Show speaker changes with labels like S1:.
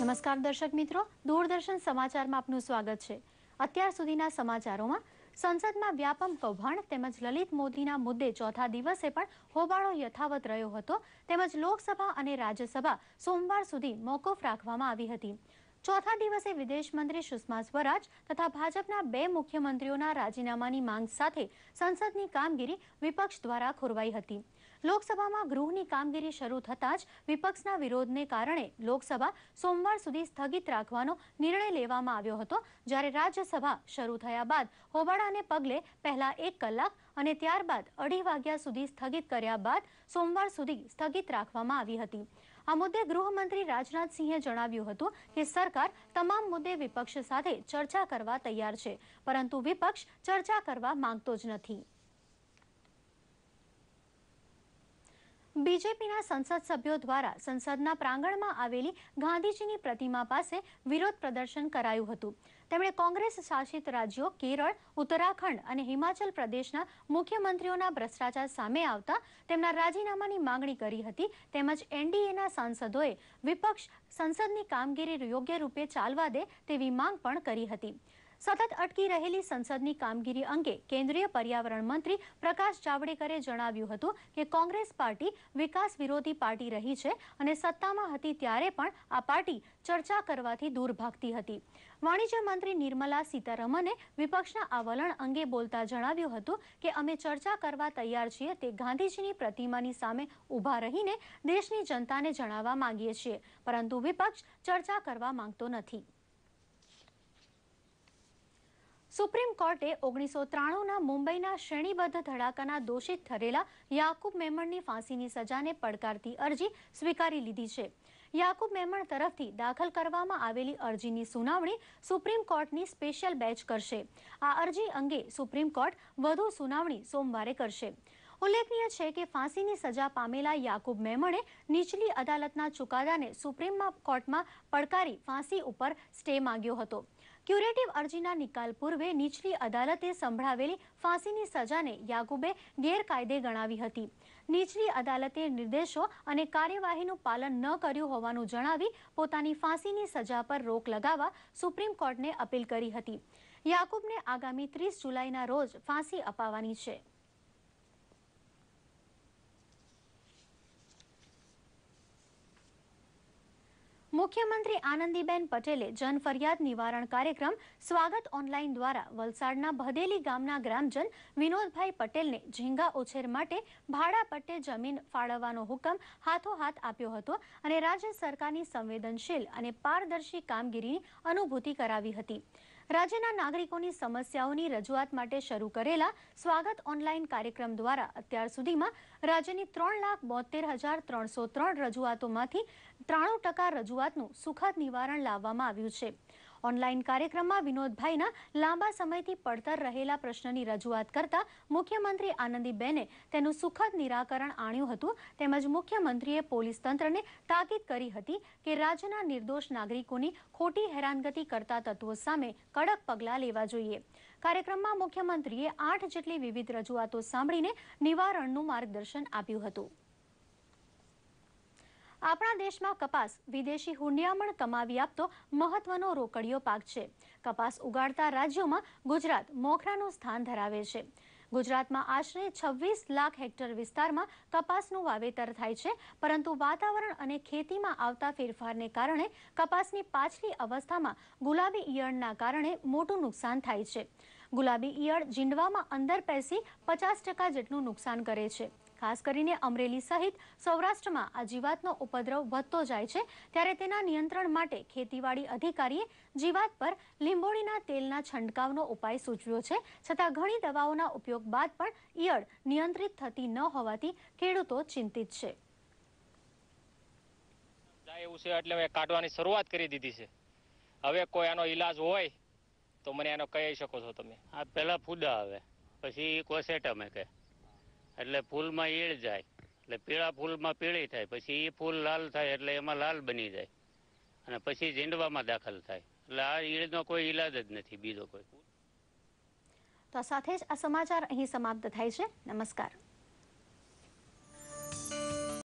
S1: નમસ્કાર દર્શક મિત્રો. દૂરદર્શન સમાચારમાં આપનું સ્વાગત છે. અત્યાર સુધીના સમાચારોમાં સંસદમાં વ્યાપમ કૌભાંડ તેમજ લલિત મોદીના મુદ્દે ચોથા દિવસે પણ હોબાળો યથાવત રહ્યો હતો. તેમજ લોકસભા અને રાજ્યસભા સોમવાર સુધી મોકૂફ રાખવામાં આવી હતી. ચોથા દિવસે વિદેશ મંત્રી સુષ્મા સ્વરાજ તથા ભાજપના બે મુખ્યમંત્રીઓના રાજીનામાની માંગ સાથે સંસદની કામગીરી વિપક્ષ દ્વારા ખોરવાઈ હતી. લોકસભામાં ગૃહની કામગીરી શરૂ થતાં જ વિપક્ષના વિરોધને કારણે લોકસભા સોમવાર સુધી સ્થગિત રાખવાનો નિર્ણય લેવામાં આવ્યો હતો, જ્યારે રાજ્યસભા શરૂ થયા બાદ હોબાળાને પગલે પહેલા એક કલાક અને ત્યારબાદ અઢી વાગ્યા સુધી સ્થગિત કર્યા બાદ સોમવાર સુધી સ્થગિત રાખવામાં આવી હતી. આ મુદ્દે ગૃહમંત્રી રાજનાથસિંહે જણાવ્યું હતું કે સરકાર તમામ મુદ્દે વિપક્ષ સાથે ચર્ચા કરવા તૈયાર છે, પરંતુ વિપક્ષ ચર્ચા કરવા માંગતો જ નથી. બીજેપીના સંસદ સભ્યો દ્વારા સંસદના પ્રાંગણમાં આવેલી ગાંધીજીની પ્રતિમા પાસે વિરોધ પ્રદર્શન કરાયું હતું. તેમણે કોંગ્રેસ શાસિત રાજ્યો કેરળ, ઉત્તરાખંડ અને હિમાચલ પ્રદેશના મુખ્યમંત્રીઓના ભ્રષ્ટાચાર સામે આવતા તેમના રાજીનામાની માંગણી કરી હતી. તેમજ એનડીએના સાંસદોએ વિપક્ષ સંસદની કામગીરી યોગ્ય રૂપે ચાલવા દે તેવી માંગ પણ કરી હતી. સતત અટકી રહેલી સંસદની કામગીરી અંગે કેન્દ્રીય પર્યાવરણ મંત્રી પ્રકાશ જાવડેકરે જણાવ્યું હતું કે કોંગ્રેસ પાર્ટી વિકાસ વિરોધી પાર્ટી રહી છે અને સત્તામાં હતી ત્યારે પણ આ પાર્ટી ચર્ચા કરવાથી દૂર ભાગતી હતી. વાણિજ્ય મંત્રી નિર્મલા સીતારમણે વિપક્ષના આ વલણ અંગે બોલતા જણાવ્યું હતું કે અમે ચર્ચા કરવા તૈયાર છીએ તે ગાંધીજીની પ્રતિમાની સામે ઊભા રહીને દેશની જનતાને જણાવવા માંગીએ છીએ, પરંતુ વિપક્ષ ચર્ચા કરવા માંગતો નથી. સુપ્રીમ કોર્ટે ઓગણીસો ત્રાણુંના મુંબઈના શ્રેણીબદ્ધ ધડાકાના દોષિત ઠરેલા યાકુબ મેમણની ફાંસીની સજાને પડકારતી અરજી સ્વીકારી લીધી છે. યાકુબ મેમણ તરફથી દાખલ કરવામાં આવેલી અરજીની સુનાવણી સુપ્રીમ કોર્ટની સ્પેશિયલ બેચ કરશે. આ અરજી અંગે સુપ્રીમ કોર્ટ વધુ સુનાવણી સોમવારે કરશે. ઉલ્લેખનીય છે કે ફાંસીની સજા પામેલા યાકુબ મેમણે નીચલી અદાલતના ચુકાદાને સુપ્રીમ કોર્ટમાં પડકારી ફાંસી ઉપર સ્ટે માંગ્યો હતો. ક્યુરેટિવ અરજીના નિકાલ પૂર્વે નીચલી અદાલતે સંભળાવેલી ફાંસીની સજાને યાકુબે ગેરકાયદે ગણાવી હતી. નીચલી અદાલતે નિર્દેશો અને કાર્યવાહીનું પાલન ન કર્યું હોવાનું જણાવી પોતાની ફાંસીની સજા પર રોક લગાવવા સુપ્રીમ કોર્ટને અપીલ કરી હતી. યાકુબને આગામી ત્રીસ જુલાઈના રોજ ફાંસી અપાવવાની છે. મુખ્યમંત્રી આનંદીબેન પટેલે જન ફરિયાદ નિવારણ કાર્યક્રમ સ્વાગત ઓનલાઈન દ્વારા વલસાડના ભદેલી ગામના ગ્રામજન વિનોદભાઈ પટેલને ઝીંગા ઉછેર માટે ભાડા પટ્ટે જમીન ફાળવવાનો હુકમ હાથોહાથ આપ્યો હતો અને રાજ્ય સરકારની સંવેદનશીલ અને પારદર્શી કામગીરીની અનુભૂતિ કરાવી હતી. રાજ્યના નાગરિકોની સમસ્યાઓની રજૂઆત માટે શરૂ કરેલા સ્વાગત ઓનલાઈન કાર્યક્રમ દ્વારા અત્યાર સુધીમાં રાજ્યની ત્રણ લાખ બોતેર હજાર ત્રણસો ત્રણ રજૂઆતોમાંથી ત્રાણું ટકા રજૂઆતનું સુખદ નિવારણ લાવવામાં આવ્યું છે. ઓનલાઈન કાર્યક્રમમાં વિનોદભાઈના લાંબા સમયથી પડતર રહેલા પ્રશ્નની રજૂઆત કરતા મુખ્યમંત્રી આનંદીબેને તેનું સુખદ નિરાકરણ આણ્યું હતું. તેમજ મુખ્યમંત્રીએ પોલીસ તંત્રને તાકીદ કરી હતી કે રાજ્યના નિર્દોષ નાગરિકોની ખોટી હેરાનગતિ કરતા તત્વો સામે કડક પગલાં લેવા જોઈએ. કાર્યક્રમમાં મુખ્યમંત્રીએ આઠ જેટલી વિવિધ રજૂઆતો સાંભળીને નિવારણનું માર્ગદર્શન આપ્યું હતું. આપણા દેશમાં કપાસ વિદેશી હુંડિયામણ કમાવી આપતો મહત્વનો રોકડિયો પાક છે. કપાસ ઉગાડતા રાજ્યોમાં ગુજરાત મોખરાનું સ્થાન ધરાવે છે. ગુજરાતમાં આશરે છવ્વીસ લાખ હેક્ટર વિસ્તારમાં કપાસનું વાવેતર થાય છે, પરંતુ વાતાવરણ અને ખેતીમાં આવતા ફેરફારને કારણે કપાસની પાછલી અવસ્થામાં ગુલાબી ઈયળના કારણે મોટું નુકસાન થાય છે. ગુલાબી ઈયળ જીંડવામાં અંદર પેસી પચાસ ટકા જેટલું નુકસાન કરે છે. ખાસ કરીને અમરેલી સહિત સૌરાષ્ટ્રમાં આ જીવાતનો ઉપદ્રવ વધતો જાય છે, ત્યારે તેના નિયંત્રણ માટે ખેતીવાડી અધિકારીએ જીવાત પર લીંબોળીના તેલના છંટકાવનો ઉપાય સૂચવ્યો છે. છતાં ઘણી દવાઓના ઉપયોગ બાદ પણ ઈયળ નિયંત્રિત થતી ન હોવાથી ખેડૂતો ચિંતિત છે.
S2: એવું છે એટલે કાઢવાની શરૂઆત કરી દીધી છે. હવે કોઈ આનો ઈલાજ હોય તો મને એનો કહી શકો છો તમે.
S3: આ પેલા ફૂદા આવે. પછી કોસેટમે કહે. એટલે ફૂલમાં ઈળ જાય. એટલે પીળા ફૂલમાં પીળી થાય. પછી એ ફૂલ લાલ થાય એટલે એમાં લાલ બની જાય. અને પછી ઝીંડવામાં દાખલ થાય. એટલે આ ઈળનો કોઈ ઈલાજ જ નથી બીજો કોઈ.
S1: તો સાથે જ આ સમાચાર અહીં સમાપ્ત થાય છે. નમસ્કાર.